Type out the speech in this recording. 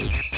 Bye.